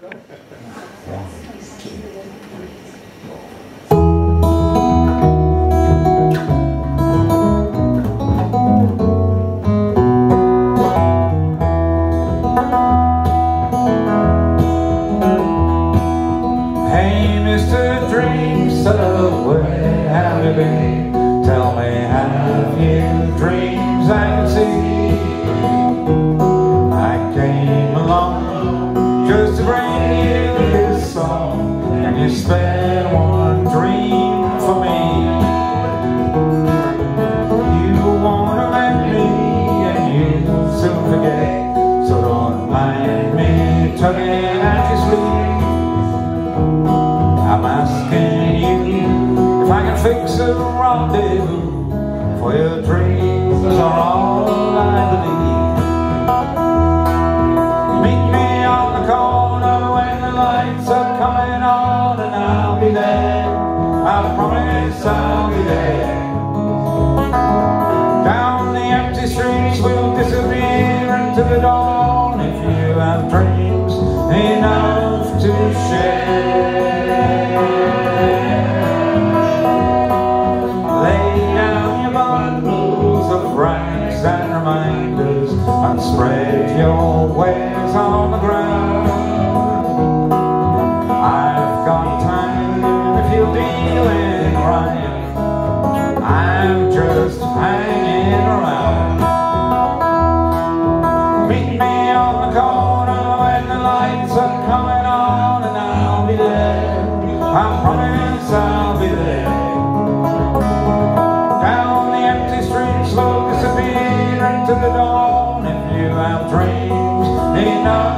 Hey, Mr. Dream Seller. makes a rendezvous for your dreams are all I believe. Meet me on the corner when the lights are coming on and I'll be there. I promise I'll always on the ground. I've got time if you're dealing right. I'm just hanging around. Meet me on the corner when the lights are coming on, and I'll be there. I'm praying, and I